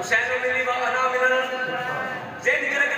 حسین و ملی و انا منن زین کی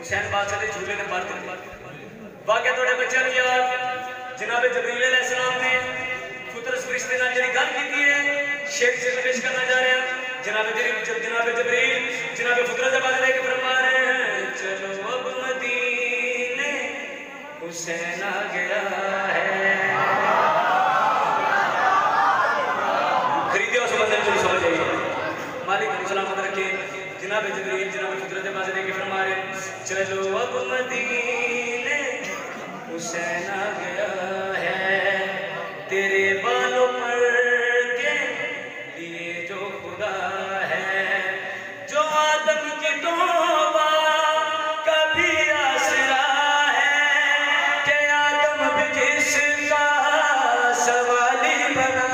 حسین بادشاہ دے جھولے تھوڑے بچے یاد جناب جبریل علیہ السلام نے فطرت فرشتے ہے شیخ سے پیش کرنا جا رہا جناب جناب جبریل، جناب فطرت حسین آ گیا ہے۔ خریدے اس منظر کو سمجھ آئیے مالک سلامت رکھے۔ جناب جبریل، جناب فطرت باز کے فرما رہے چلو اب مدینے، حسین آ گیا ہے۔ اس کا سوالی بنا